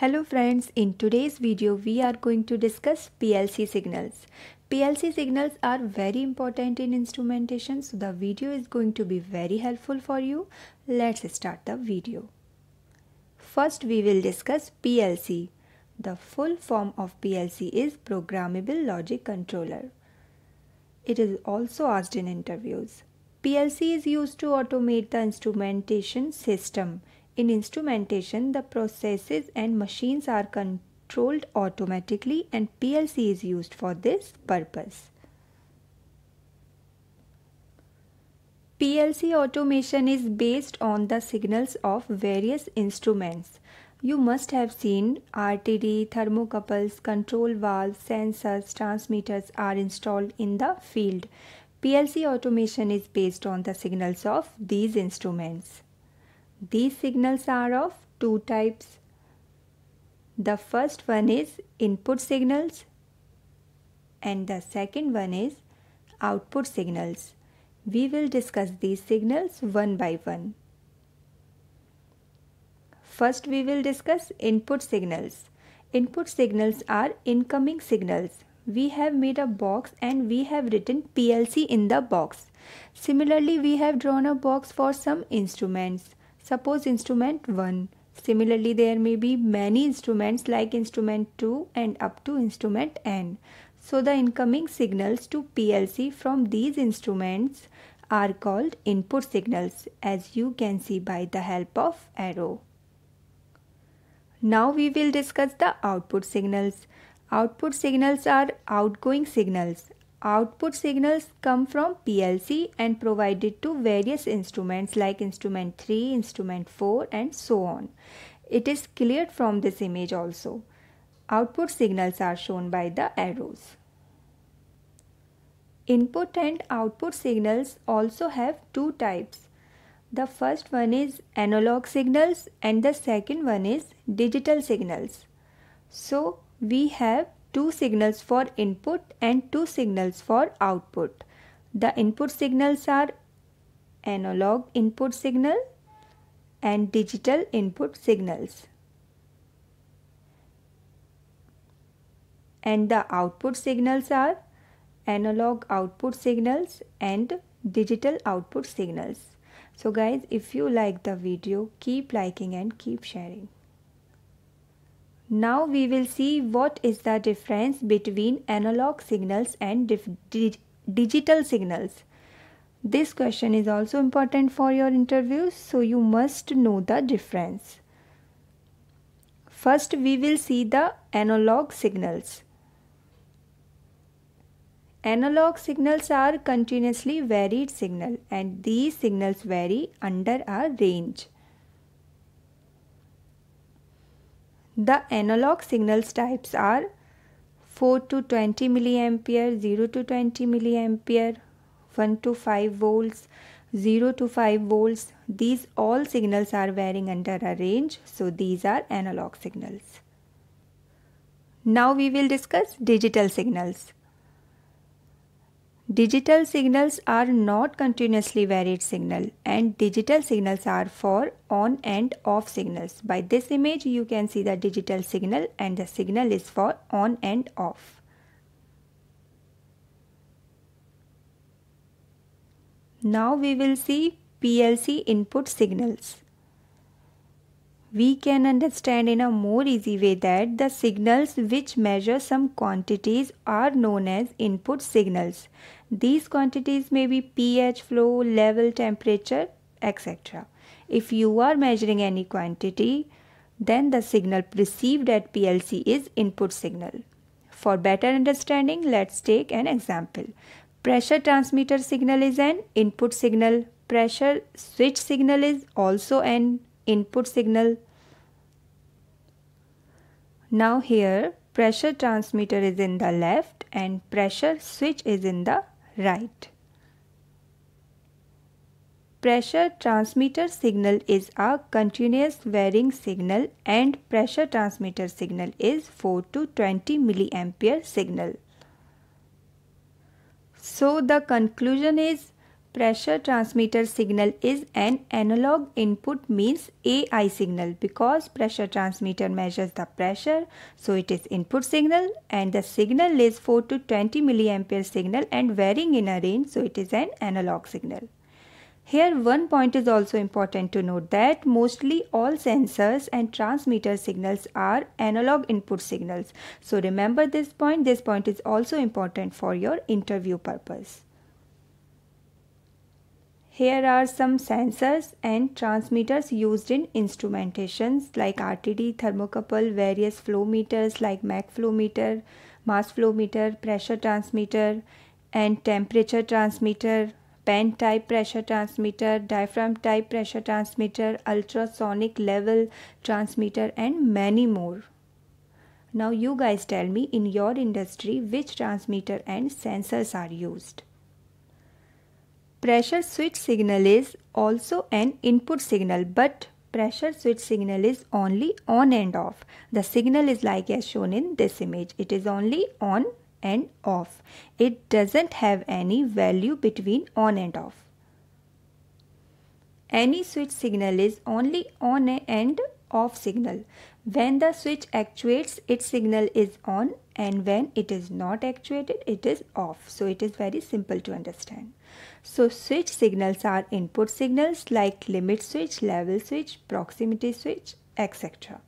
Hello friends, in today's video we are going to discuss PLC signals. PLC signals are very important in instrumentation so the video is going to be very helpful for you. Let's start the video. First we will discuss PLC. The full form of PLC is Programmable Logic Controller. It is also asked in interviews. PLC is used to automate the instrumentation system in instrumentation, the processes and machines are controlled automatically and PLC is used for this purpose. PLC automation is based on the signals of various instruments. You must have seen RTD, thermocouples, control valves, sensors, transmitters are installed in the field. PLC automation is based on the signals of these instruments. These signals are of two types. The first one is input signals and the second one is output signals. We will discuss these signals one by one. First we will discuss input signals. Input signals are incoming signals. We have made a box and we have written PLC in the box. Similarly, we have drawn a box for some instruments. Suppose instrument 1. Similarly, there may be many instruments like instrument 2 and up to instrument n. So, the incoming signals to PLC from these instruments are called input signals as you can see by the help of arrow. Now we will discuss the output signals. Output signals are outgoing signals Output signals come from PLC and provided to various instruments like instrument 3, instrument 4 and so on. It is cleared from this image also. Output signals are shown by the arrows. Input and output signals also have two types. The first one is analog signals and the second one is digital signals. So we have two signals for input and two signals for output. The input signals are analog input signal and digital input signals. And the output signals are analog output signals and digital output signals. So guys, if you like the video, keep liking and keep sharing. Now we will see what is the difference between analog signals and dig digital signals. This question is also important for your interviews so you must know the difference. First we will see the analog signals. Analog signals are continuously varied signal and these signals vary under a range. The analog signals types are 4 to 20 milliampere, 0 to 20 milliampere, 1 to 5 volts, 0 to 5 volts. These all signals are varying under a range. So these are analog signals. Now we will discuss digital signals. Digital signals are not continuously varied signal and digital signals are for on and off signals. By this image you can see the digital signal and the signal is for on and off. Now we will see PLC input signals we can understand in a more easy way that the signals which measure some quantities are known as input signals. These quantities may be pH, flow, level, temperature, etc. If you are measuring any quantity, then the signal received at PLC is input signal. For better understanding, let's take an example. Pressure transmitter signal is an input signal. Pressure switch signal is also an input signal. Now here pressure transmitter is in the left and pressure switch is in the right. Pressure transmitter signal is a continuous varying signal and pressure transmitter signal is 4 to 20 milliampere signal. So the conclusion is pressure transmitter signal is an analog input means AI signal because pressure transmitter measures the pressure so it is input signal and the signal is 4 to 20 milliampere signal and varying in a range so it is an analog signal. Here one point is also important to note that mostly all sensors and transmitter signals are analog input signals. So remember this point. This point is also important for your interview purpose. Here are some sensors and transmitters used in instrumentations like RTD, thermocouple, various flow meters like mag flow meter, mass flow meter, pressure transmitter and temperature transmitter, pen type pressure transmitter, diaphragm type pressure transmitter, ultrasonic level transmitter and many more. Now you guys tell me in your industry which transmitter and sensors are used. Pressure switch signal is also an input signal but pressure switch signal is only on and off. The signal is like as shown in this image. It is only on and off. It doesn't have any value between on and off. Any switch signal is only on and off signal. When the switch actuates, its signal is on and when it is not actuated, it is off. So it is very simple to understand. So switch signals are input signals like limit switch, level switch, proximity switch, etc.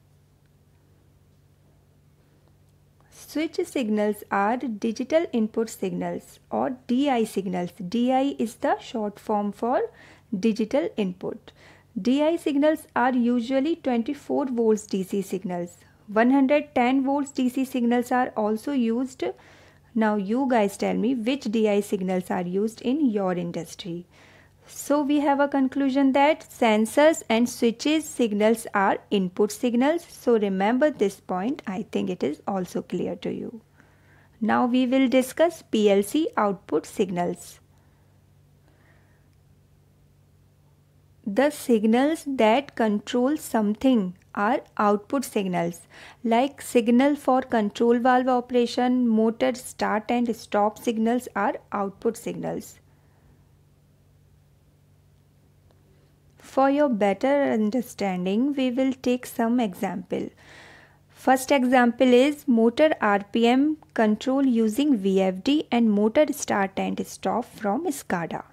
Switch signals are digital input signals or DI signals. DI is the short form for digital input. DI signals are usually 24 volts DC signals. 110 volts DC signals are also used. Now you guys tell me which DI signals are used in your industry. So we have a conclusion that sensors and switches signals are input signals. So remember this point. I think it is also clear to you. Now we will discuss PLC output signals. The signals that control something are output signals like signal for control valve operation, motor start and stop signals are output signals. For your better understanding, we will take some example. First example is motor RPM control using VFD and motor start and stop from SCADA.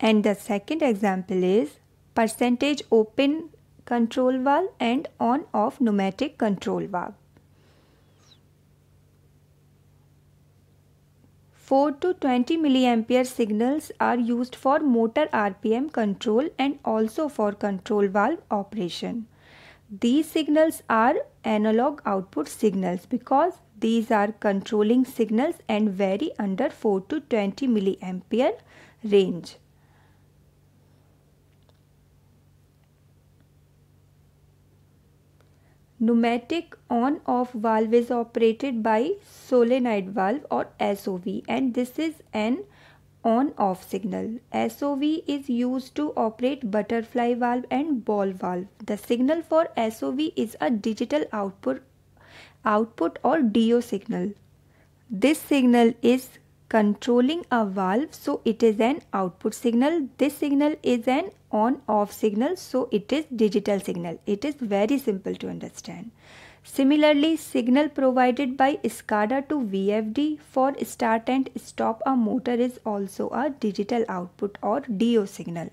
And the second example is percentage open control valve and on off pneumatic control valve. 4 to 20 milliampere signals are used for motor RPM control and also for control valve operation. These signals are analog output signals because these are controlling signals and vary under 4 to 20 milliampere range. Pneumatic on-off valve is operated by solenoid valve or SOV and this is an on-off signal. SOV is used to operate butterfly valve and ball valve. The signal for SOV is a digital output output or DO signal. This signal is controlling a valve so it is an output signal. This signal is an on off signal so it is digital signal. It is very simple to understand. Similarly signal provided by SCADA to VFD for start and stop a motor is also a digital output or DO signal.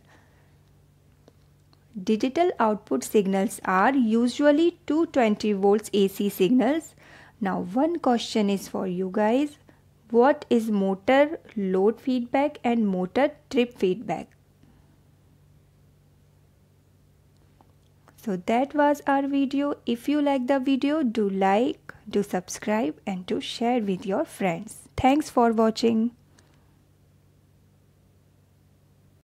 Digital output signals are usually 220 volts AC signals. Now one question is for you guys what is motor load feedback and motor trip feedback. So that was our video. If you like the video, do like, do subscribe and do share with your friends. Thanks for watching.